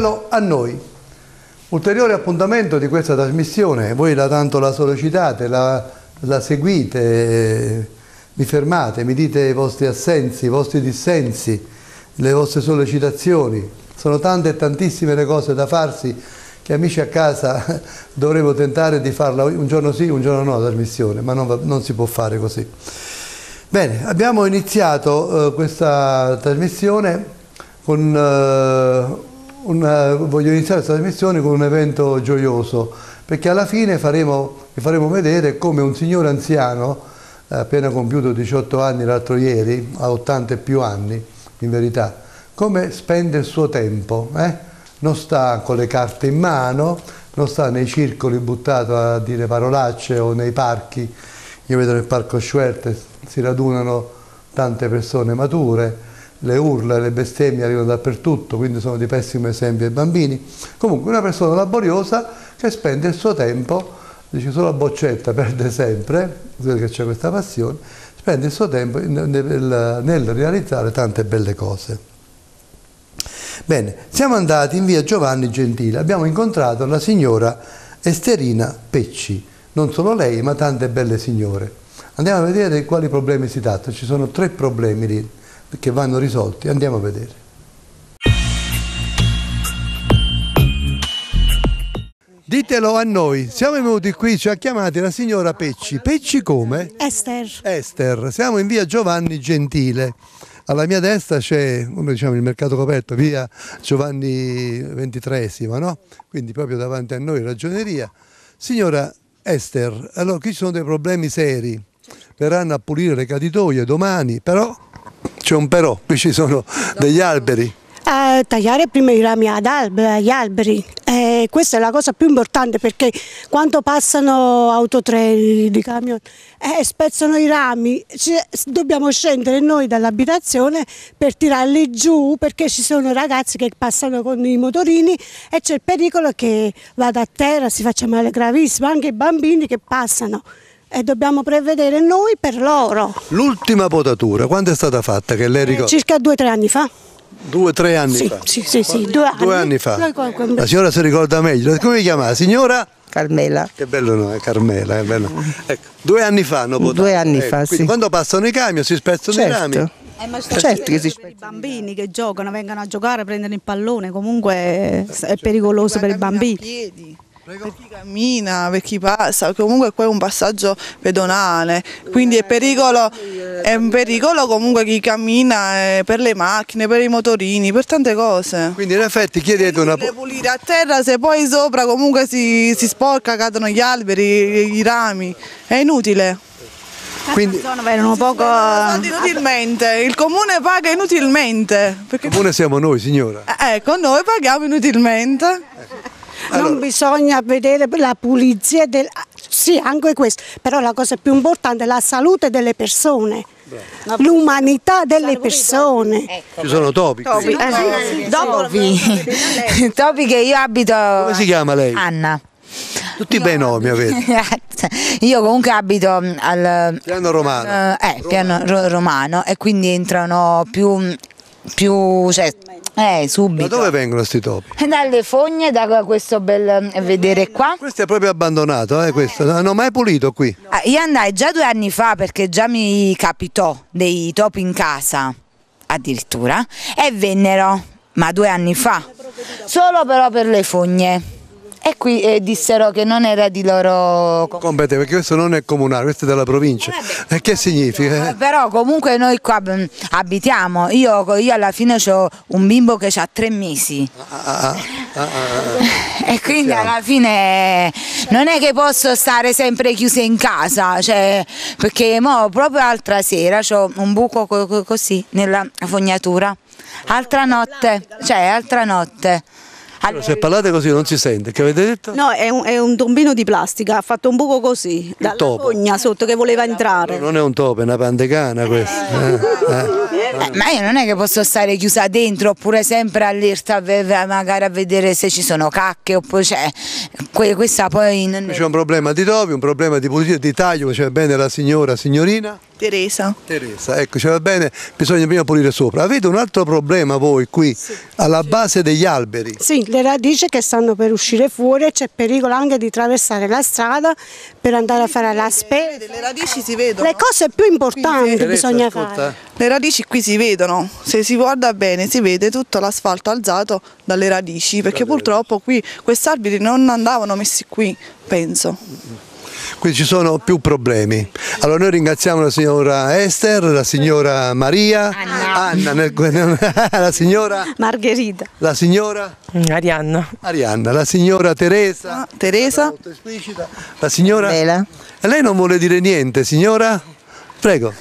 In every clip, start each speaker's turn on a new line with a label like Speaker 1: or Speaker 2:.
Speaker 1: ditelo a noi. Ulteriore appuntamento di questa trasmissione, voi la tanto la sollecitate, la, la seguite, mi fermate, mi dite i vostri assensi, i vostri dissensi, le vostre sollecitazioni. Sono tante e tantissime le cose da farsi che amici a casa dovremo tentare di farla un giorno sì, un giorno no la trasmissione, ma non, non si può fare così. Bene, abbiamo iniziato eh, questa trasmissione con, eh, una, voglio iniziare questa trasmissione con un evento gioioso, perché alla fine faremo, vi faremo vedere come un signore anziano, eh, appena compiuto 18 anni l'altro ieri, ha 80 e più anni in verità, come spende il suo tempo. Eh? Non sta con le carte in mano, non sta nei circoli buttato a dire parolacce o nei parchi. Io vedo nel parco Schwerte si radunano tante persone mature, le urla le bestemmie arrivano dappertutto, quindi sono di pessimo esempio ai bambini. Comunque una persona laboriosa che spende il suo tempo, dice solo a boccetta, perde sempre, che c'è questa passione, spende il suo tempo nel, nel realizzare tante belle cose. Bene, siamo andati in via Giovanni Gentile, abbiamo incontrato la signora Esterina Pecci, non solo lei ma tante belle signore. Andiamo a vedere di quali problemi si tratta, ci sono tre problemi lì che vanno risolti. Andiamo a vedere. Ditelo a noi, siamo venuti qui, ci ha chiamati la signora Pecci. Pecci come?
Speaker 2: Esther.
Speaker 1: Esther, siamo in via Giovanni Gentile. Alla mia destra c'è diciamo, il mercato coperto, via Giovanni XXIII, no? quindi proprio davanti a noi ragioneria. Signora Esther, allora qui ci sono dei problemi seri, verranno a pulire le caditoie domani, però c'è un però, qui ci sono degli alberi.
Speaker 2: Eh, tagliare prima i rami ad alberi, agli alberi, eh, questa è la cosa più importante perché quando passano autotreni di camion eh, spezzano i rami, ci, dobbiamo scendere noi dall'abitazione per tirarli giù perché ci sono ragazzi che passano con i motorini e c'è il pericolo che vada a terra, si faccia male gravissimo, anche i bambini che passano e dobbiamo prevedere noi per loro.
Speaker 1: L'ultima potatura, quando è stata fatta? Che lei ricorda?
Speaker 2: Circa due o tre anni fa.
Speaker 1: Due o tre anni
Speaker 2: sì,
Speaker 1: fa?
Speaker 2: Sì, sì, sì, due anni.
Speaker 1: Due anni fa. La signora si ricorda meglio. Come si chiama? Signora?
Speaker 3: Carmela.
Speaker 1: Che bello nome, Carmela. È bello. Ecco, due anni fa hanno potato.
Speaker 3: Due anni
Speaker 1: ecco,
Speaker 3: fa, sì.
Speaker 1: Quando passano i camion si spezzano
Speaker 3: certo.
Speaker 1: i rami.
Speaker 4: Eh, ma
Speaker 3: certo che si
Speaker 4: per i bambini che giocano, vengono a giocare, prendono il pallone, comunque è pericoloso per i bambini
Speaker 5: per chi cammina, per chi passa, comunque qua è un passaggio pedonale, quindi è, pericolo, è un pericolo comunque chi cammina eh, per le macchine, per i motorini, per tante cose.
Speaker 1: Quindi in effetti chiedete una...
Speaker 5: Deve pulire a terra, se poi sopra comunque si, si sporca, cadono gli alberi, i rami, è inutile.
Speaker 1: Quindi
Speaker 4: un poco...
Speaker 5: inutilmente, il comune paga inutilmente.
Speaker 1: Perché... Il comune siamo noi signora.
Speaker 5: Eh, ecco, noi paghiamo inutilmente.
Speaker 2: Allora. Non bisogna vedere la pulizia, del... sì anche questo, però la cosa più importante è la salute delle persone. L'umanità delle persone.
Speaker 1: Ecco. Ci sono topi.
Speaker 3: Topi, eh, topi. topi che io abito.
Speaker 1: Come si chiama lei?
Speaker 3: Anna.
Speaker 1: Tutti i bei nomi avete.
Speaker 3: Io comunque abito al
Speaker 1: piano romano.
Speaker 3: Eh, romano. piano romano e quindi entrano più, più cioè, eh, subito.
Speaker 1: Da dove vengono questi topi?
Speaker 3: Dalle fogne, da questo bel eh, vedere qua.
Speaker 1: Questo è proprio abbandonato, eh, questo. Non ho mai pulito qui.
Speaker 3: Ah, io andai già due anni fa perché già mi capitò dei topi in casa, addirittura, e vennero, ma due anni fa, solo però per le fogne. E qui eh, dissero che non era di loro
Speaker 1: compete perché questo non è comunale, questo è della provincia. Eh e che significa?
Speaker 3: Eh, però comunque noi qua mh, abitiamo, io, io, alla fine ho un bimbo che ha tre mesi. Ah, ah, ah, e quindi alla fine non è che posso stare sempre chiusa in casa, cioè, perché mo, proprio l'altra sera ho un buco co così nella fognatura. Altra notte, cioè altra notte.
Speaker 1: Allora, se parlate così non si sente, che avete detto?
Speaker 4: No, è un, è un tombino di plastica, ha fatto un buco così, dalla fogna sotto che voleva entrare.
Speaker 1: No, non è un topo, è una pandecana questa. Eh,
Speaker 3: eh. Eh, ma io non è che posso stare chiusa dentro oppure sempre allerta magari a vedere se ci sono cacche oppure c'è questa poi non...
Speaker 1: C'è un problema di topi, un problema di pulizia, di taglio, c'è bene la signora, signorina?
Speaker 5: Teresa.
Speaker 1: Teresa, ecco, ce va bene, bisogna prima pulire sopra. Avete un altro problema voi qui, alla base degli alberi?
Speaker 2: Sì, le radici che stanno per uscire fuori e c'è pericolo anche di attraversare la strada per andare a fare la spesa.
Speaker 5: Le radici si vedono.
Speaker 2: Le cose più importanti
Speaker 1: Teresa,
Speaker 2: bisogna
Speaker 1: ascolta.
Speaker 2: fare.
Speaker 5: Le radici qui si vedono, se si guarda bene si vede tutto l'asfalto alzato dalle radici, perché purtroppo qui questi alberi non andavano messi qui, penso.
Speaker 1: Quindi ci sono più problemi. Allora noi ringraziamo la signora Esther, la signora Maria, Anna, nel- la signora,
Speaker 4: Margherita.
Speaker 1: la signora
Speaker 6: Arianna.
Speaker 1: Arianna, la signora Teresa,
Speaker 5: Ah, Teresa,
Speaker 1: molto esplicita, la signora...
Speaker 3: Bella.
Speaker 1: E lei non vuole dire niente, signora? Prego.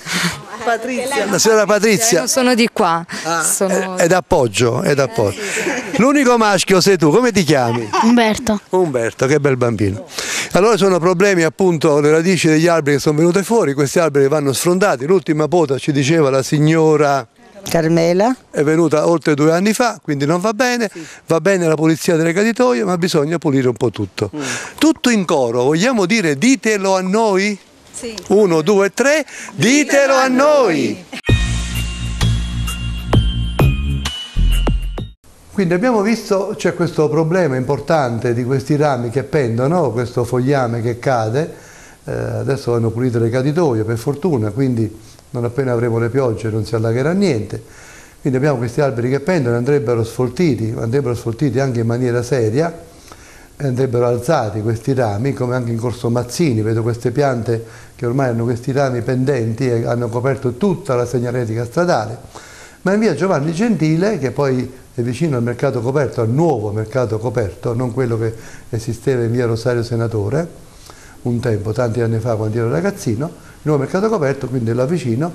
Speaker 5: Patrizia.
Speaker 1: La signora Patrizia.
Speaker 7: Non sono di qua.
Speaker 1: Ah,
Speaker 7: Sono...
Speaker 1: è, è d'appoggio, è d'appoggio. L'unico maschio sei tu, come ti chiami?
Speaker 7: Umberto.
Speaker 1: Umberto, che bel bambino. Allora sono problemi appunto le radici degli alberi che sono venute fuori, questi alberi vanno sfrondati, l'ultima pota ci diceva la signora
Speaker 3: Carmela.
Speaker 1: è venuta oltre due anni fa, quindi non va bene, va bene la pulizia delle caditoie, ma bisogna pulire un po' tutto. Tutto in coro, vogliamo dire ditelo a noi? Sì. Uno, due, tre, ditelo a noi! Quindi abbiamo visto c'è questo problema importante di questi rami che pendono, questo fogliame che cade, eh, adesso vanno pulite le caditoie per fortuna, quindi non appena avremo le piogge non si allagherà niente. Quindi abbiamo questi alberi che pendono, andrebbero sfoltiti, andrebbero sfoltiti anche in maniera seria, andrebbero alzati questi rami, come anche in Corso Mazzini, vedo queste piante che ormai hanno questi rami pendenti e hanno coperto tutta la segnaletica stradale. Ma in via Giovanni Gentile, che poi è vicino al mercato coperto, al nuovo mercato coperto, non quello che esisteva in via Rosario Senatore, un tempo, tanti anni fa quando ero ragazzino, il nuovo mercato coperto, quindi là vicino,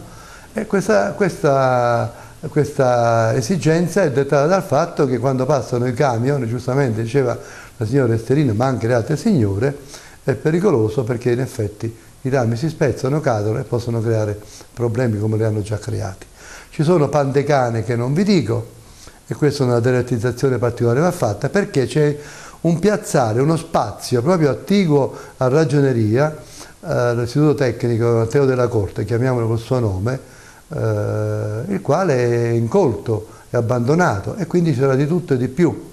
Speaker 1: e questa, questa, questa esigenza è dettata dal fatto che quando passano i camion, giustamente diceva la signora Esterina, ma anche le altre signore, è pericoloso perché in effetti i rami si spezzano, cadono e possono creare problemi come li hanno già creati. Ci sono pantecane che non vi dico, e questa è una derettizzazione particolare va fatta, perché c'è un piazzale, uno spazio proprio attiguo a ragioneria, eh, l'istituto tecnico Matteo della Corte, chiamiamolo col suo nome, eh, il quale è incolto, è abbandonato e quindi c'era di tutto e di più.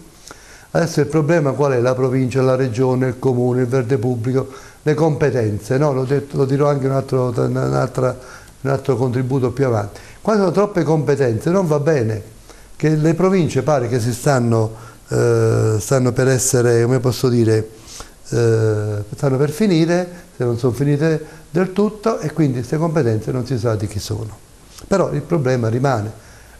Speaker 1: Adesso il problema qual è? La provincia, la regione, il comune, il verde pubblico, le competenze, no? lo, detto, lo dirò anche un altro, un'altra, un altro contributo più avanti. Quando sono troppe competenze non va bene, che le province pare che si stanno, eh, stanno per essere, come posso dire, eh, stanno per finire, se non sono finite del tutto, e quindi queste competenze non si sa di chi sono. Però il problema rimane.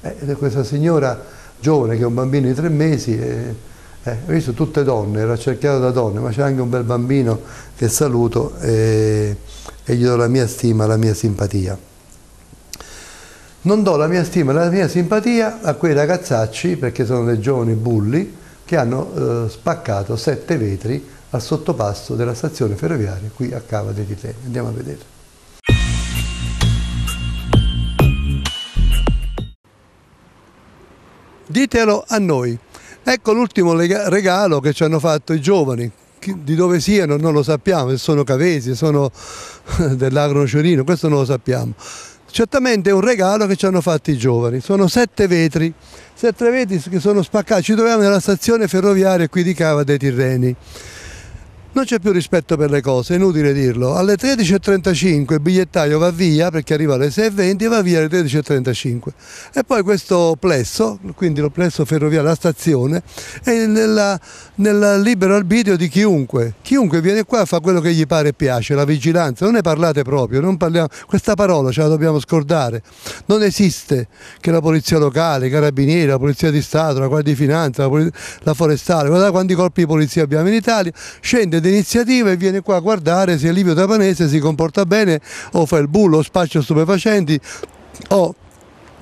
Speaker 1: Eh, questa signora giovane che è un bambino di tre mesi, eh, eh, ho visto tutte donne, era cerchiato da donne, ma c'è anche un bel bambino che saluto e, e gli do la mia stima, la mia simpatia. Non do la mia stima e la mia simpatia a quei ragazzacci, perché sono dei giovani bulli, che hanno eh, spaccato sette vetri al sottopasso della stazione ferroviaria qui a Cava dei Titeni. Andiamo a vedere. Ditelo a noi. Ecco l'ultimo regalo che ci hanno fatto i giovani. Di dove siano non lo sappiamo, se sono cavesi, se sono dell'agro nocerino, questo non lo sappiamo. Certamente è un regalo che ci hanno fatto i giovani. Sono sette vetri, sette vetri che sono spaccati. Ci troviamo nella stazione ferroviaria qui di Cava dei Tirreni. Non c'è più rispetto per le cose, è inutile dirlo. Alle 13.35 il bigliettaio va via perché arriva alle 6.20 e va via alle 13.35. E poi questo plesso, quindi lo plesso ferroviario, la stazione, è nel libero arbitrio di chiunque. Chiunque viene qua fa quello che gli pare e piace, la vigilanza. Non ne parlate proprio, parliamo, questa parola ce la dobbiamo scordare. Non esiste che la polizia locale, i carabinieri, la polizia di Stato, la guardia di finanza, la, poli- la forestale, guardate quanti corpi di polizia abbiamo in Italia, scende d'iniziativa e viene qua a guardare se Livio Trapanese si comporta bene o fa il bullo o spaccia stupefacenti o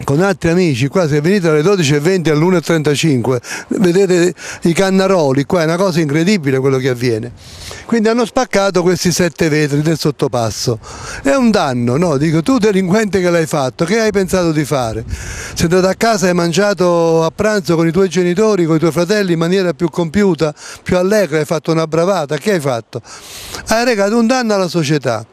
Speaker 1: con altri amici, qua se venite alle 12.20 all'1.35, vedete i cannaroli, qua è una cosa incredibile quello che avviene. Quindi hanno spaccato questi sette vetri del sottopasso. È un danno, no? Dico, tu delinquente che l'hai fatto, che hai pensato di fare? Sei andato a casa e hai mangiato a pranzo con i tuoi genitori, con i tuoi fratelli in maniera più compiuta, più allegra, hai fatto una bravata, che hai fatto? Hai regato un danno alla società.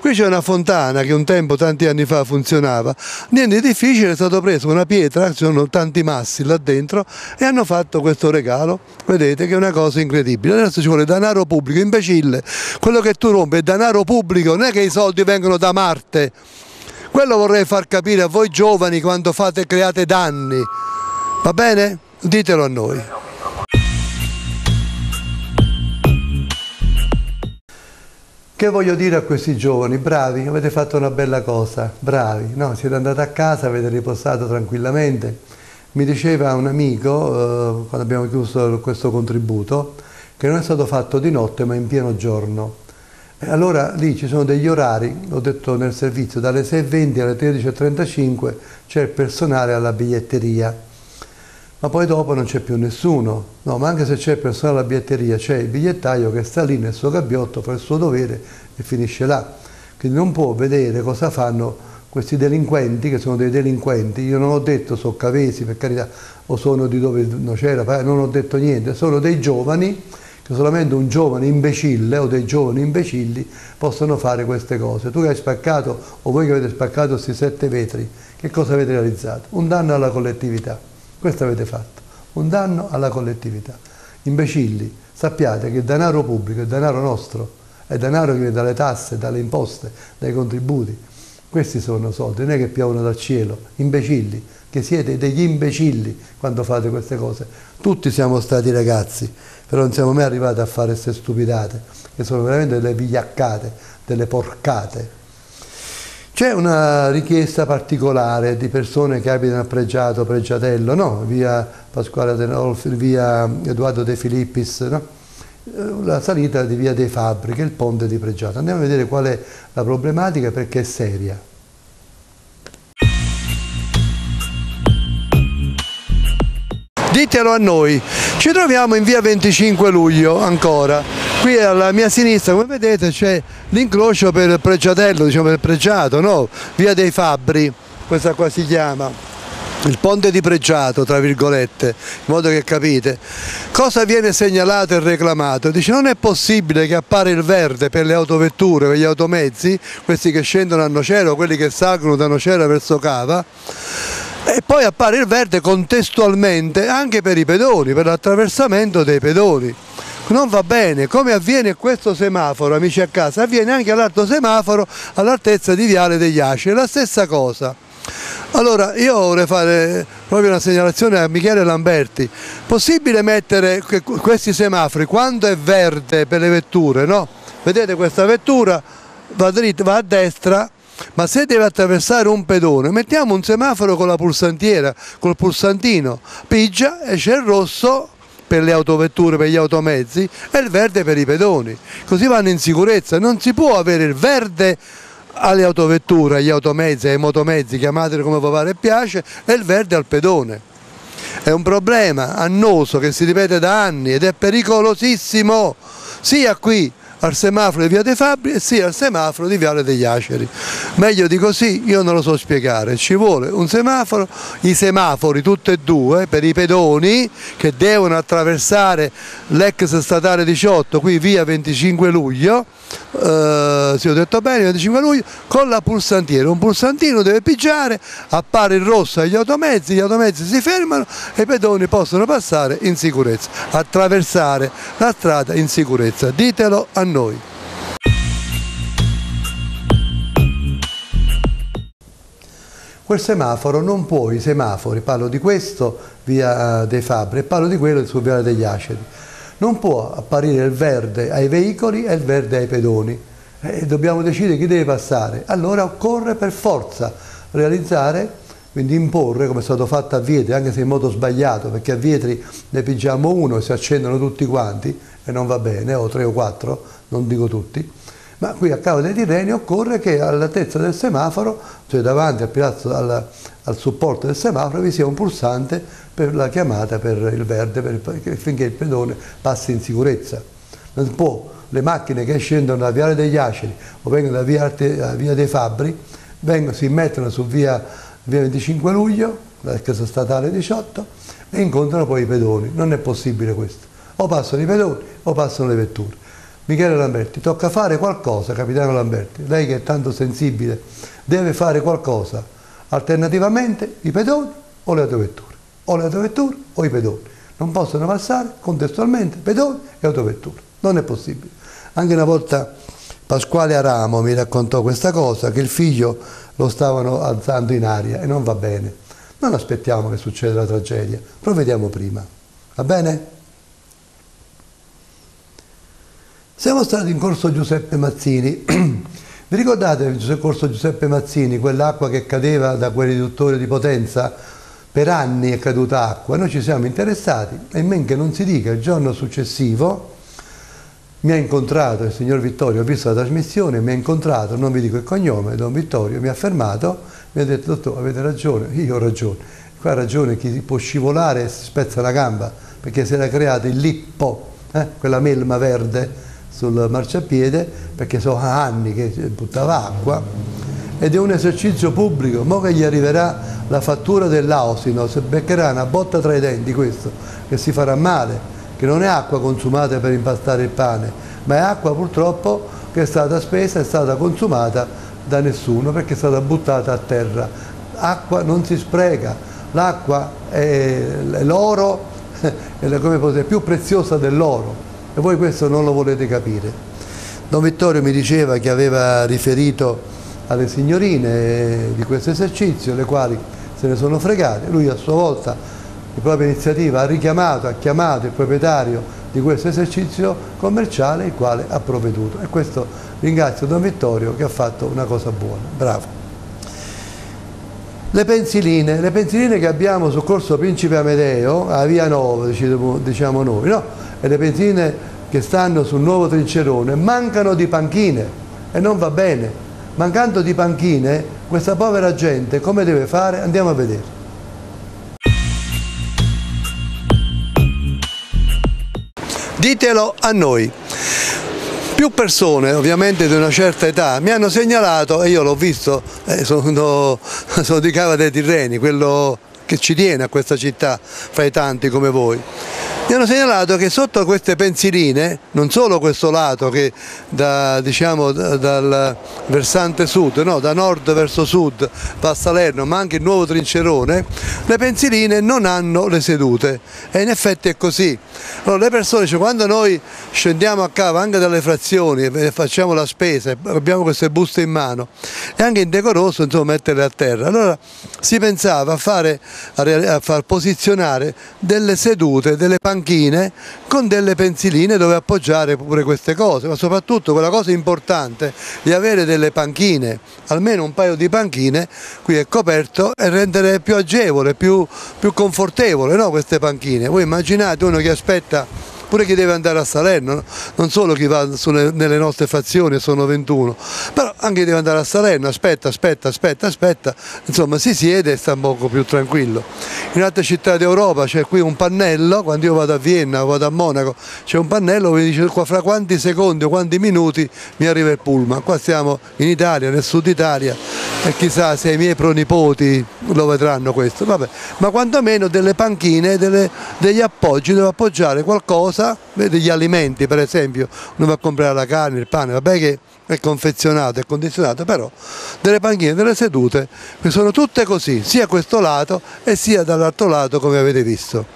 Speaker 1: Qui c'è una fontana che un tempo, tanti anni fa, funzionava. Niente di difficile, è stato preso una pietra, ci sono tanti massi là dentro e hanno fatto questo regalo. Vedete che è una cosa incredibile. Adesso ci vuole denaro pubblico, imbecille. Quello che tu rompi è denaro pubblico, non è che i soldi vengono da Marte. Quello vorrei far capire a voi giovani quando fate, create danni. Va bene? Ditelo a noi. Che voglio dire a questi giovani? Bravi, avete fatto una bella cosa, bravi, no? siete andati a casa, avete riposato tranquillamente. Mi diceva un amico, eh, quando abbiamo chiuso questo contributo, che non è stato fatto di notte ma in pieno giorno. E allora lì ci sono degli orari, ho detto nel servizio, dalle 6.20 alle 13.35 c'è il personale alla biglietteria ma poi dopo non c'è più nessuno. No, ma anche se c'è personale alla biglietteria, c'è il bigliettaio che sta lì nel suo gabbiotto, fa il suo dovere e finisce là. Quindi non può vedere cosa fanno questi delinquenti, che sono dei delinquenti. Io non ho detto sono cavesi, per carità, o sono di dove non c'era, non ho detto niente, sono dei giovani che solamente un giovane imbecille o dei giovani imbecilli possono fare queste cose. Tu che hai spaccato, o voi che avete spaccato questi sette vetri, che cosa avete realizzato? Un danno alla collettività. Questo avete fatto, un danno alla collettività. Imbecilli, sappiate che il denaro pubblico è denaro nostro, è denaro che viene dalle tasse, dalle imposte, dai contributi. Questi sono soldi, non è che piovono dal cielo, imbecilli, che siete degli imbecilli quando fate queste cose. Tutti siamo stati ragazzi, però non siamo mai arrivati a fare queste stupidate, che sono veramente delle vigliaccate, delle porcate. C'è una richiesta particolare di persone che abitano a Pregiato, Pregiatello, no? via Pasquale Denolfi, via Edoardo De Filippis, no? Eh, la salita di via dei Fabbri, che è il ponte di Pregiato. Andiamo a vedere qual è la problematica perché è seria. Ditelo a noi, ci troviamo in via 25 luglio ancora, qui alla mia sinistra come vedete c'è l'incrocio per il Pregiatello, diciamo per il Pregiato, no? via dei Fabbri, questa qua si chiama il ponte di Pregiato, tra virgolette, in modo che capite. Cosa viene segnalato e reclamato? Dice non è possibile che appare il verde per le autovetture, per gli automezzi, questi che scendono a Nocera o quelli che salgono da Nocera verso Cava, e poi appare il verde contestualmente anche per i pedoni, per l'attraversamento dei pedoni. Non va bene, come avviene questo semaforo, amici a casa, avviene anche all'altro semaforo all'altezza di Viale degli Aceri, la stessa cosa. Allora io vorrei fare proprio una segnalazione a Michele Lamberti, possibile mettere questi semafori quando è verde per le vetture, no? Vedete questa vettura va, dritta, va a destra, ma se deve attraversare un pedone mettiamo un semaforo con la pulsantiera, col pulsantino, pigia e c'è il rosso per le autovetture, per gli automezzi e il verde per i pedoni, così vanno in sicurezza, non si può avere il verde alle autovetture, agli automezzi, ai motomezzi, chiamateli come vi pare e piace, e il verde al pedone. È un problema annoso che si ripete da anni ed è pericolosissimo, sia qui al semaforo di Via dei Fabbri e sia al semaforo di Viale degli Aceri. Meglio di così io non lo so spiegare, ci vuole un semaforo, i semafori tutti e due per i pedoni che devono attraversare l'ex statale 18, qui via 25 luglio, eh, sì ho detto bene, 25 luglio, con la pulsantiera, un pulsantino deve pigiare, appare il rosso agli automezzi, gli automezzi si fermano e i pedoni possono passare in sicurezza, attraversare la strada in sicurezza, ditelo a noi. Quel semaforo non può, i semafori, parlo di questo via dei Fabbri e parlo di quello su Viale degli Aceri, non può apparire il verde ai veicoli e il verde ai pedoni. E dobbiamo decidere chi deve passare. Allora occorre per forza realizzare, quindi imporre, come è stato fatto a Vietri, anche se in modo sbagliato, perché a Vietri ne pigiamo uno e si accendono tutti quanti e non va bene, o tre o quattro, non dico tutti, Ma qui a Cavo dei Tirreni occorre che all'altezza del semaforo, cioè davanti al, pilazzo, al, al, supporto del semaforo, vi sia un pulsante per la chiamata per il verde, per, finché il pedone passi in sicurezza. Non può, le macchine che scendono da Viale degli Aceri o vengono da Via, Arte, via dei Fabbri, vengono, si mettono su via, via 25 luglio, la casa statale 18, e incontrano poi i pedoni. Non è possibile questo. O passano i pedoni o passano le vetture. Michele Lamberti, tocca fare qualcosa, capitano Lamberti, lei che è tanto sensibile, deve fare qualcosa, alternativamente i pedoni o le autovetture, o le autovetture o i pedoni, non possono passare contestualmente pedoni e autovetture, non è possibile. Anche una volta Pasquale Aramo mi raccontò questa cosa, che il figlio lo stavano alzando in aria e non va bene. Non aspettiamo che succeda la tragedia, provvediamo prima. Va bene? Siamo stati in corso Giuseppe Mazzini. Vi ricordate il corso Giuseppe Mazzini, quell'acqua che cadeva da quei riduttori di potenza? Per anni è caduta acqua, noi ci siamo interessati e men che non si dica il giorno successivo mi ha incontrato il signor Vittorio, ho visto la trasmissione, mi ha incontrato, non vi dico il cognome, Don Vittorio, mi ha fermato, mi ha detto dottore avete ragione, io ho ragione, qua ha ragione chi può scivolare e si spezza la gamba perché si era creato il lippo, eh? quella melma verde sul marciapiede perché sono anni che buttava acqua ed è un esercizio pubblico, mo che gli arriverà la fattura dell'ausino, se beccherà una botta tra i denti questo, che si farà male, che non è acqua consumata per impastare il pane, ma è acqua purtroppo che è stata spesa, è stata consumata da nessuno perché è stata buttata a terra. Acqua non si spreca, l'acqua è l'oro, è più preziosa dell'oro e voi questo non lo volete capire. Don Vittorio mi diceva che aveva riferito alle signorine di questo esercizio, le quali se ne sono fregate, lui a sua volta di propria iniziativa ha richiamato, ha chiamato il proprietario di questo esercizio commerciale il quale ha provveduto e questo ringrazio Don Vittorio che ha fatto una cosa buona, bravo. Le pensiline, le pensiline che abbiamo sul corso Principe Amedeo, a Via 9 diciamo noi, no? E le benzine che stanno sul nuovo trincerone mancano di panchine e non va bene. Mancando di panchine, questa povera gente come deve fare? Andiamo a vedere. Ditelo a noi. Più persone, ovviamente di una certa età, mi hanno segnalato, e io l'ho visto, eh, sono, sono di Cava dei Tirreni, quello che ci tiene a questa città, fra i tanti come voi, mi hanno segnalato che sotto queste pensiline, non solo questo lato che da, diciamo, dal versante sud, no, da nord verso sud va a Salerno, ma anche il nuovo trincerone, le pensiline non hanno le sedute e in effetti è così. Allora, le persone, cioè, quando noi scendiamo a cava anche dalle frazioni e facciamo la spesa, abbiamo queste buste in mano, è anche indecoroso insomma, metterle a terra. Allora si pensava a, fare, a far posizionare delle sedute, delle panchine panchine con delle pensiline dove appoggiare pure queste cose, ma soprattutto quella cosa importante di avere delle panchine, almeno un paio di panchine, qui è coperto e rendere più agevole, più, più confortevole no, queste panchine. Voi immaginate uno che aspetta pure chi deve andare a Salerno, non solo chi va sulle, nelle nostre fazioni, sono 21, però anche chi deve andare a Salerno, aspetta, aspetta, aspetta, aspetta, insomma si siede e sta un poco più tranquillo. In altre città d'Europa c'è qui un pannello, quando io vado a Vienna o vado a Monaco, c'è un pannello che mi dice qua fra quanti secondi o quanti minuti mi arriva il pullman, qua siamo in Italia, nel sud Italia e chissà se i miei pronipoti lo vedranno questo, Vabbè. ma quantomeno delle panchine, delle, degli appoggi dove appoggiare qualcosa casa, degli alimenti per esempio, uno va a comprare la carne, il pane, vabbè che è confezionato, è condizionato, però delle panchine, delle sedute, che sono tutte così, sia questo lato e sia dall'altro lato come avete visto.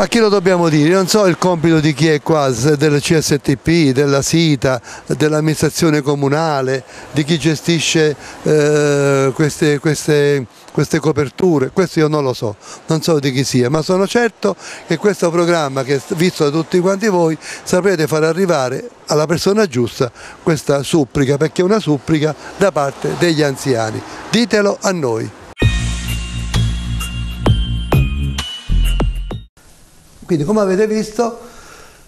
Speaker 1: A chi lo dobbiamo dire? Non so il compito di chi è qua, del CSTP, della SITA, dell'amministrazione comunale, di chi gestisce eh, queste, queste, queste, coperture, questo io non lo so, non so di chi sia, ma sono certo che questo programma che visto da tutti quanti voi saprete far arrivare alla persona giusta questa supplica, perché è una supplica da parte degli anziani. Ditelo a noi. Quindi come avete visto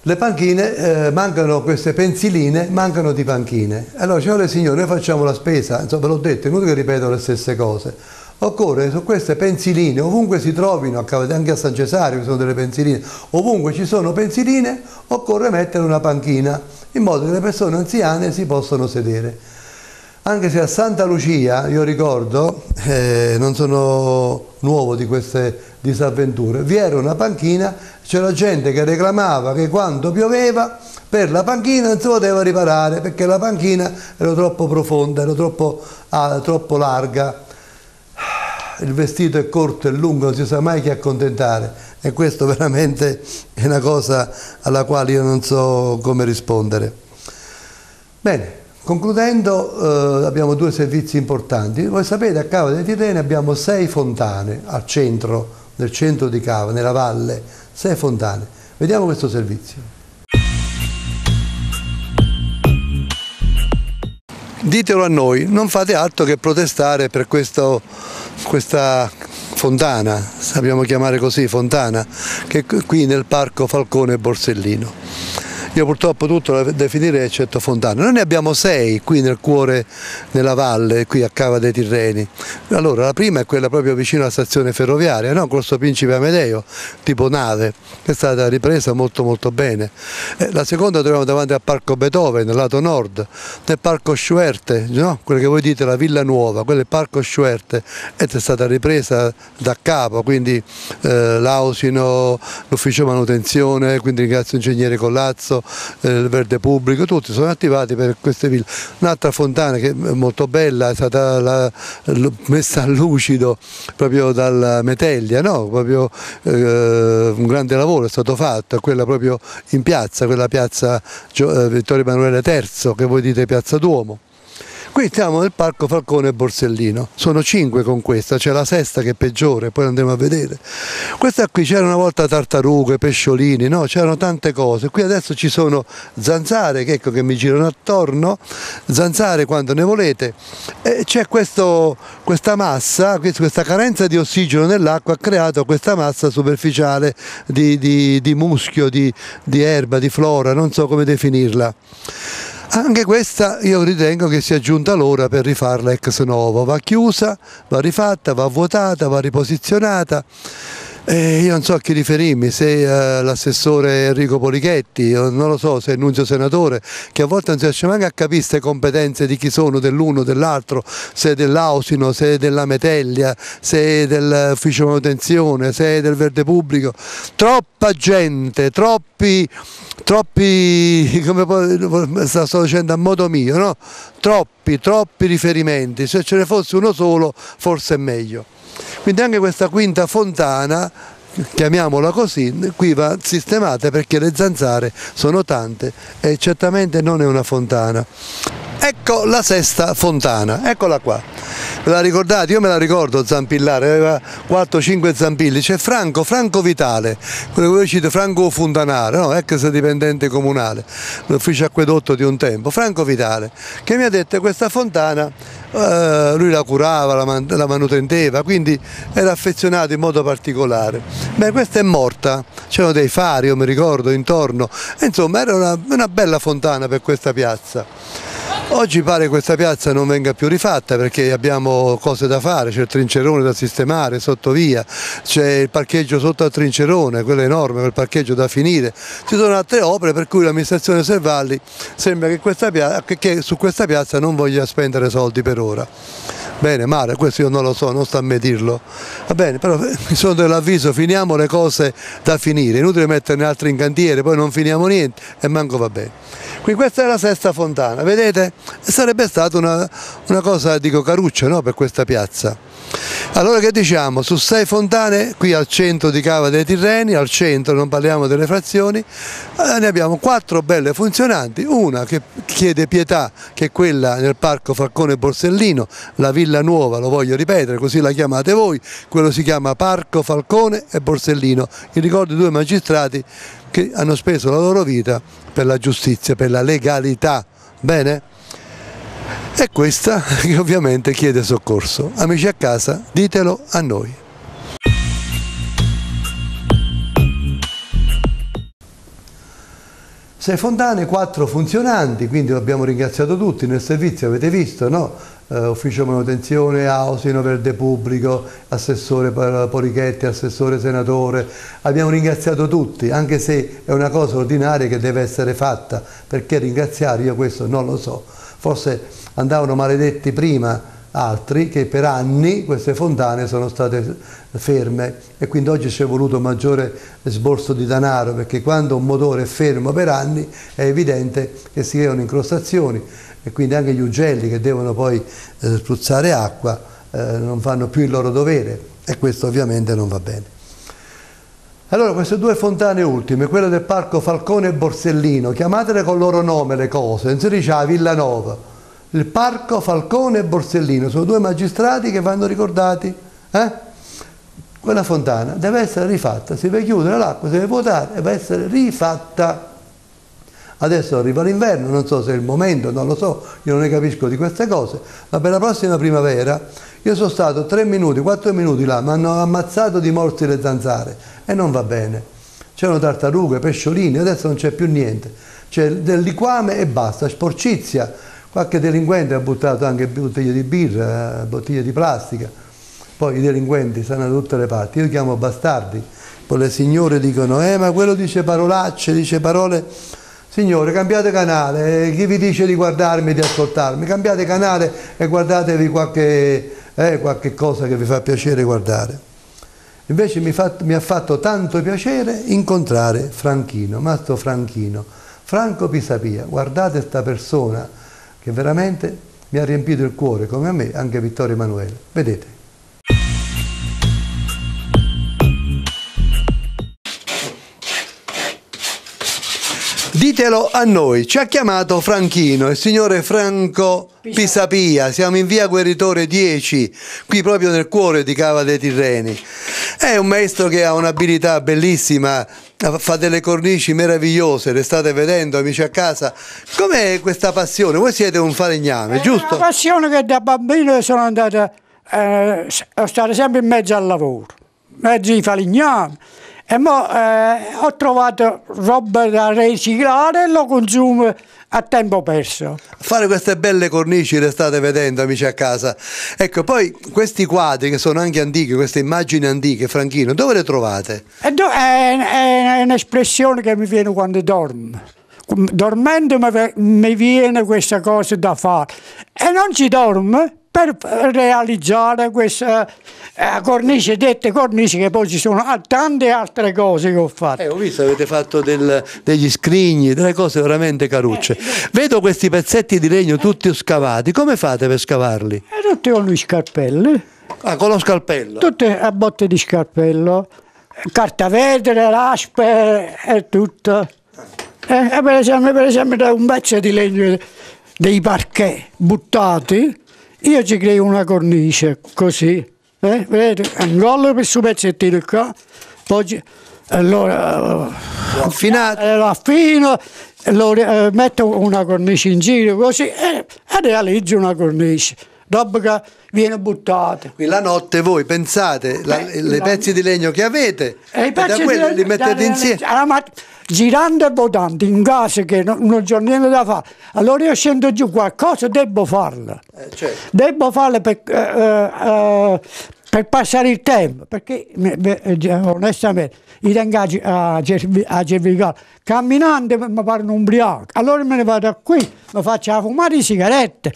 Speaker 1: le panchine, eh, mancano queste pensiline, mancano di panchine. Allora, signore e signori, noi facciamo la spesa, insomma, ve l'ho detto, è inutile che ripeto le stesse cose. Occorre su queste pensiline, ovunque si trovino, anche a San Cesario ci sono delle pensiline, ovunque ci sono pensiline, occorre mettere una panchina, in modo che le persone anziane si possano sedere. Anche se a Santa Lucia, io ricordo, eh, non sono nuovo di queste disavventure, vi era una panchina, c'era gente che reclamava che quando pioveva per la panchina non si poteva riparare perché la panchina era troppo profonda, era troppo, ah, troppo larga il vestito è corto e lungo, non si sa mai chi accontentare e questo veramente è una cosa alla quale io non so come rispondere. Bene, concludendo eh, abbiamo due servizi importanti. Voi sapete a Cava dei Tirreni abbiamo sei fontane al centro, nel centro di Cava, nella valle, sei fontane. Vediamo questo servizio. Ditelo a noi, non fate altro che protestare per questo questa fontana, sappiamo chiamare così fontana, che qui nel parco Falcone Borsellino. Io purtroppo tutto lo definirei eccetto Fontana. Noi ne abbiamo sei qui nel cuore, nella valle, qui a Cava dei Tirreni. Allora, la prima è quella proprio vicino alla stazione ferroviaria, no? Corso Principe Amedeo, tipo nave, che è stata ripresa molto molto bene. Eh, la seconda troviamo davanti al Parco Beethoven, lato nord, nel Parco Schuerte, no? quello che voi dite la Villa Nuova, quello è il Parco Schuerte, ed è stata ripresa da capo, quindi eh, l'Ausino, l'ufficio manutenzione, quindi ringrazio l'ingegnere Collazzo, eh, il verde pubblico, tutti sono attivati per queste ville. Un'altra fontana che è molto bella, è stata la, messa a lucido proprio dalla Metellia, no? proprio, eh, un grande lavoro è stato fatto, quella proprio in piazza, quella piazza eh, Vittorio Emanuele III, che voi dite piazza Duomo. Qui siamo nel parco Falcone Borsellino, sono cinque con questa, c'è la sesta che è peggiore, poi andremo a vedere. Questa qui c'era una volta tartarughe, pesciolini, no? c'erano tante cose, qui adesso ci sono zanzare che, ecco, che mi girano attorno, zanzare quando ne volete, e c'è questa massa, questa carenza di ossigeno nell'acqua ha creato questa massa superficiale di, di, di muschio, di, di erba, di flora, non so come definirla. Anche questa io ritengo che sia giunta l'ora per rifarla ex novo, va chiusa, va rifatta, va vuotata, va riposizionata. Eh, io non so a chi riferirmi, se eh, l'assessore Enrico Polichetti, non lo so, se è Nunzio Senatore, che a volte non si riesce neanche a capire queste competenze di chi sono, dell'uno, dell'altro, se dell'Ausino, se della Metellia, se dell'ufficio manutenzione, se del verde pubblico. Troppa gente, troppi troppi, come sto dicendo a modo mio, no? troppi, troppi riferimenti, se ce ne fosse uno solo forse è meglio. Quindi anche questa quinta fontana chiamiamola così, qui va sistemata perché le zanzare sono tante e certamente non è una fontana. Ecco la sesta fontana, eccola qua. Ve la ricordate? Io me la ricordo Zampillare, aveva 4-5 zampilli. C'è Franco, Franco Vitale, quello che voi dicete Franco Fontanare, no? ex dipendente comunale, l'ufficio acquedotto di un tempo, Franco Vitale, che mi ha detto che questa fontana eh, lui la curava, la, man la manutendeva, quindi era affezionato in modo particolare. Beh, questa è morta, c'erano dei fari, io mi ricordo, intorno, insomma era una, una bella fontana per questa piazza. Oggi pare che questa piazza non venga più rifatta perché abbiamo cose da fare, c'è il trincerone da sistemare sotto via, c'è il parcheggio sotto al trincerone, quello enorme, quel parcheggio da finire. Ci sono altre opere per cui l'amministrazione Servalli sembra che, questa che, che su questa piazza non voglia spendere soldi per ora. Bene, male, questo io non lo so, non sto a me dirlo. Va bene, però mi eh, sono dell'avviso, finiamo le cose da finire, inutile metterne altre in cantiere, poi non finiamo niente e manco va bene. Qui questa è la sesta fontana, vedete? Sarebbe stata una, una cosa, dico, caruccia no? per questa piazza. Allora che diciamo? Su sei fontane, qui al centro di Cava dei Tirreni, al centro, non parliamo delle frazioni, eh, ne abbiamo quattro belle funzionanti, una che chiede pietà, che è quella nel parco Falcone Borsellino, la Villa Nuova, lo voglio ripetere, così la chiamate voi, quello si chiama Parco Falcone e Borsellino, in ricordo di due magistrati che hanno speso la loro vita per la giustizia, per la legalità. Bene? E questa che ovviamente chiede soccorso. Amici a casa, ditelo a noi. Sei fontane, quattro funzionanti, quindi abbiamo ringraziato tutti nel servizio, avete visto, no? Eh, ufficio manutenzione, Ausino, Verde Pubblico, assessore Polichetti, assessore senatore, abbiamo ringraziato tutti, anche se è una cosa ordinaria che deve essere fatta, perché ringraziare io questo non lo so, forse andavano maledetti prima altri che per anni queste fontane sono state ferme e quindi oggi ci è voluto maggiore sborso di denaro perché quando un motore è fermo per anni è evidente che si creano incrostazioni e quindi anche gli ugelli che devono poi eh, spruzzare acqua eh, non fanno più il loro dovere e questo ovviamente non va bene. Allora queste due fontane ultime, quelle del parco Falcone e Borsellino, chiamatele con il loro nome le cose, non si dice a Villanova, il parco Falcone e Borsellino, sono due magistrati che vanno ricordati. Eh? Quella fontana deve essere rifatta, si deve chiudere l'acqua, si deve votare, deve essere rifatta. Adesso arriva l'inverno, non so se è il momento, non lo so, io non ne capisco di queste cose, ma per la prossima primavera io sono stato tre minuti, quattro minuti là, mi hanno ammazzato di morsi le zanzare e non va bene. C'erano tartarughe, pesciolini, adesso non c'è più niente. C'è del liquame e basta, sporcizia, Qualche delinquente ha buttato anche bottiglie di birra, bottiglie di plastica. Poi i delinquenti stanno da tutte le parti. Io li chiamo bastardi. Poi le signore dicono, eh ma quello dice parolacce, dice parole... Signore, cambiate canale, chi vi dice di guardarmi, di ascoltarmi? Cambiate canale e guardatevi qualche, eh, qualche cosa che vi fa piacere guardare. Invece mi, fa, mi ha fatto tanto piacere incontrare Franchino, Mastro Franchino, Franco Pisapia. Guardate sta persona, che veramente mi ha riempito il cuore, come a me, anche Vittorio Emanuele. Vedete. Ditelo a noi, ci ha chiamato Franchino, il signore Franco Pisapia, siamo in via Gueritore 10, qui proprio nel cuore di Cava dei Tirreni. È un maestro che ha un'abilità bellissima fa delle cornici meravigliose, le state vedendo amici a casa. Com'è questa passione? Voi siete un falegname,
Speaker 6: è
Speaker 1: giusto?
Speaker 6: È una passione che da bambino sono andata eh, a stare sempre in mezzo al lavoro, mezzo ai falegnami. E mo, eh, ho trovato roba da riciclare e lo consumo a tempo perso.
Speaker 1: Fare queste belle cornici le state vedendo amici a casa. Ecco, poi questi quadri che sono anche antichi, queste immagini antiche, Franchino, dove le trovate?
Speaker 6: È, è, è un'espressione che mi viene quando dormo. Dormendo mi viene questa cosa da fare e non ci dormo per realizzare questa eh, cornice, dette cornici che poi ci sono tante altre cose che ho fatto.
Speaker 1: Eh, ho visto, avete fatto del, degli scrigni, delle cose veramente carucce. Eh, Vedo questi pezzetti di legno tutti scavati, come fate per scavarli?
Speaker 6: Eh, tutti con gli scarpelli.
Speaker 1: Ah, con lo scalpello?
Speaker 6: Tutte a botte di scarpello, carta vetro, raspe e tutto. Eh, per esempio, per esempio un pezzo di legno dei parquet buttati io ci creo una cornice così, eh? vedete? Angollo questo pezzettino qua, poi allora
Speaker 1: lo affinato,
Speaker 6: eh, lo affino, lo, eh, metto una cornice in giro così e, e realizzo una cornice. Dopo che viene buttata.
Speaker 1: Qui la notte voi pensate la, eh, i pezzi di legno che avete
Speaker 6: e,
Speaker 1: e da quelli li mettete insieme.
Speaker 6: Alla, girando e votando in casa che non, non c'ho niente da fare, allora io scendo giù qualcosa, devo farlo.
Speaker 1: Eh, certo.
Speaker 6: Devo farlo per, eh, eh, per, passare il tempo, perché onestamente i tengo a, a cervicale, camminando mi pare un ubriaco, allora me ne vado qui, mi faccio fumare di sigarette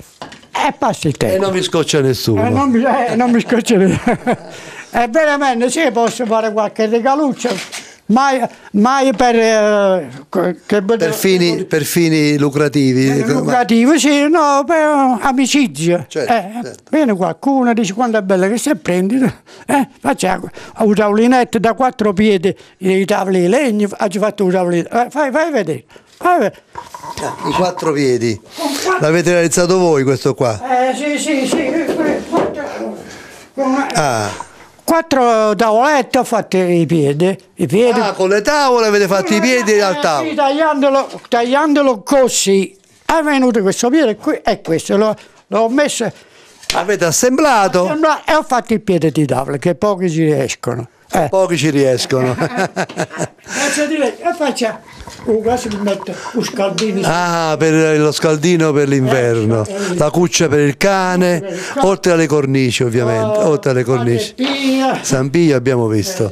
Speaker 6: e passa il tempo.
Speaker 1: E non mi scoccia nessuno.
Speaker 6: Eh, non, mi, eh, non mi scoccia nessuno. e veramente sì, posso fare qualche regaluccio mai, mai per, eh,
Speaker 1: per, fini, per, fini, lucrativi.
Speaker 6: Per lucrativi, sì, no, per amicizia.
Speaker 1: Certo, eh, certo.
Speaker 6: Viene qualcuno e dice quanto è bella che si prende, eh, facciamo un tavolinetto da quattro piedi, i tavoli di legno, ha fatto un tavolino, eh, fai, fai vedere.
Speaker 1: Ah, I quattro piedi. L'avete realizzato voi questo qua?
Speaker 6: Eh sì, sì, sì.
Speaker 1: Ah
Speaker 6: quattro tavolette ho fatto i piedi, i piedi.
Speaker 1: Ah, con le tavole avete fatto i piedi
Speaker 6: eh,
Speaker 1: al tavolo?
Speaker 6: Sì, tagliandolo, tagliandolo così è venuto questo piede qui e questo l'ho, messo.
Speaker 1: Avete assemblato?
Speaker 6: assemblato? E ho fatto il piede di tavola che pochi ci riescono.
Speaker 1: Eh. Pochi ci riescono.
Speaker 6: Faccio dire, faccia. Oh, quasi mi mette un scaldino.
Speaker 1: Ah, per lo scaldino per l'inverno,
Speaker 6: Eh,
Speaker 1: la cuccia per il cane, oltre alle cornici ovviamente,
Speaker 6: Oh,
Speaker 1: oltre alle cornici.
Speaker 6: Pia.
Speaker 1: San Pio abbiamo visto.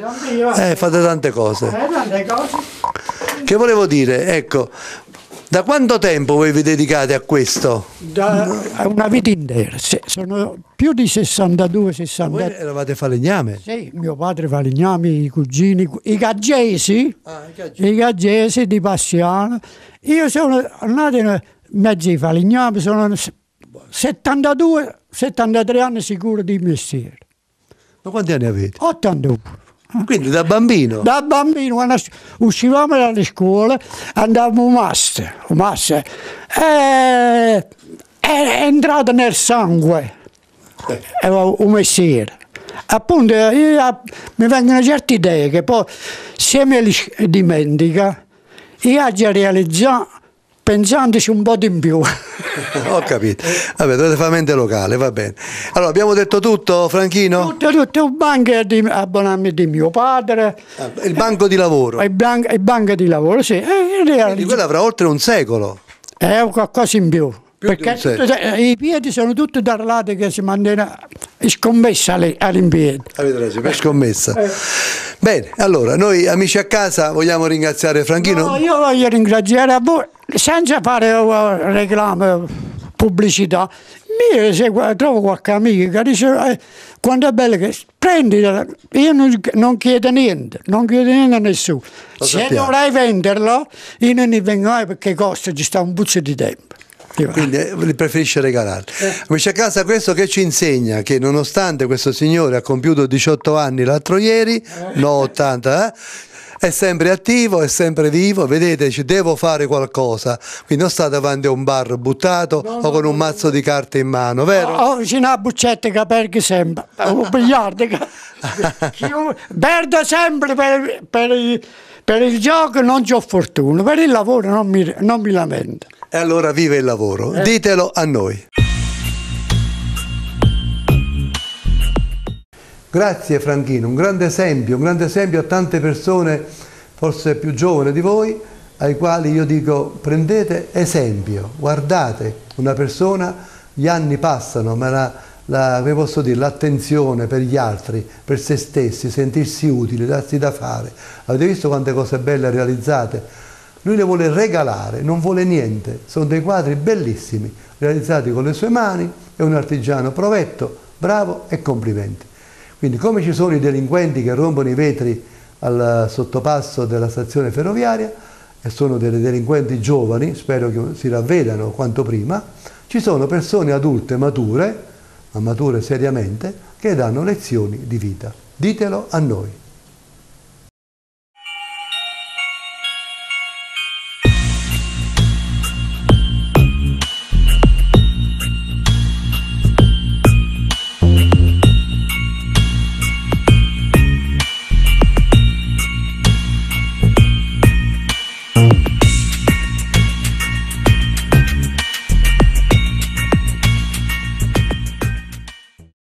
Speaker 1: Eh, fate tante cose.
Speaker 6: Eh, tante cose.
Speaker 1: Che volevo dire, ecco, da quanto tempo voi vi dedicate a questo?
Speaker 6: Da una vita intera, sono più di 62, 60.
Speaker 1: Voi eravate falegname?
Speaker 6: Sì, mio padre falegnami, i cugini, i gaggesi,
Speaker 1: Ah, i gaggesi.
Speaker 6: i gaggesi di Passiano. Io sono nato in mezzo ai falegnami, sono 72, 73 anni sicuro di mestiere.
Speaker 1: Ma quanti anni avete?
Speaker 6: 82.
Speaker 1: Quindi da bambino?
Speaker 6: Da bambino, quando uscivamo dalle scuole, andavamo a master, a master. E è entrato nel sangue è un mestiere. Appunto, io- mi vengono certe idee che poi, se me li dimentica, io già realizzato pensandoci un po' di più.
Speaker 1: Ho capito. Vabbè, dovete fare mente locale, va bene. Allora, abbiamo detto tutto, Franchino?
Speaker 6: Tutto, tutto, il banco di abbonamento di mio padre,
Speaker 1: Ah, Il banco di lavoro.
Speaker 6: il banco, il banco di lavoro, sì, e
Speaker 1: Quindi
Speaker 6: realizzato.
Speaker 1: quello avrà oltre un secolo.
Speaker 6: È qualcosa in più.
Speaker 1: Più
Speaker 6: perché tutto- eh, i piedi sono tutti da lato che si mandano scommessa all'impiedi.
Speaker 1: Avete ragione, per scommessa. Bene, allora, noi amici a casa vogliamo ringraziare Franchino.
Speaker 6: No, io voglio ringraziare a voi, senza fare eh, reclame, pubblicità. Io se trovo qualche amico che dice eh, quanto è bello che prenditela, io non, non chiedo niente, non chiedo niente a nessuno.
Speaker 1: Lo
Speaker 6: se
Speaker 1: sappiamo.
Speaker 6: dovrai venderlo, io non ne vengo mai perché costa, ci sta un puzzo di tempo.
Speaker 1: Quindi eh, preferisce regalare. Amici a casa, questo che ci insegna che nonostante questo signore ha compiuto 18 anni l'altro ieri, no 80, eh, è sempre attivo, è sempre vivo, vedete, dice devo fare qualcosa, quindi non sta davanti a un bar buttato o con un mazzo di carte in mano, vero?
Speaker 6: Oh, vicino a buccette che perdi sempre, un biliardo che perdo sempre per, per il, per il gioco non c'ho fortuna, per il lavoro non mi, non mi lamento.
Speaker 1: E allora vive il lavoro, ditelo a noi. Grazie Franchino, un grande esempio, un grande esempio a tante persone, forse più giovani di voi, ai quali io dico prendete esempio, guardate una persona, gli anni passano, ma la, la- come posso dire, l'attenzione per gli altri, per se stessi, sentirsi utili, darsi da fare. Avete visto quante cose belle realizzate? Lui le vuole regalare, non vuole niente, sono dei quadri bellissimi, realizzati con le sue mani, è un artigiano provetto, bravo e complimenti. Quindi come ci sono i delinquenti che rompono i vetri al sottopasso della stazione ferroviaria e sono dei delinquenti giovani, spero che si ravvedano quanto prima, ci sono persone adulte, mature, ma mature seriamente, che danno lezioni di vita. Ditelo a noi.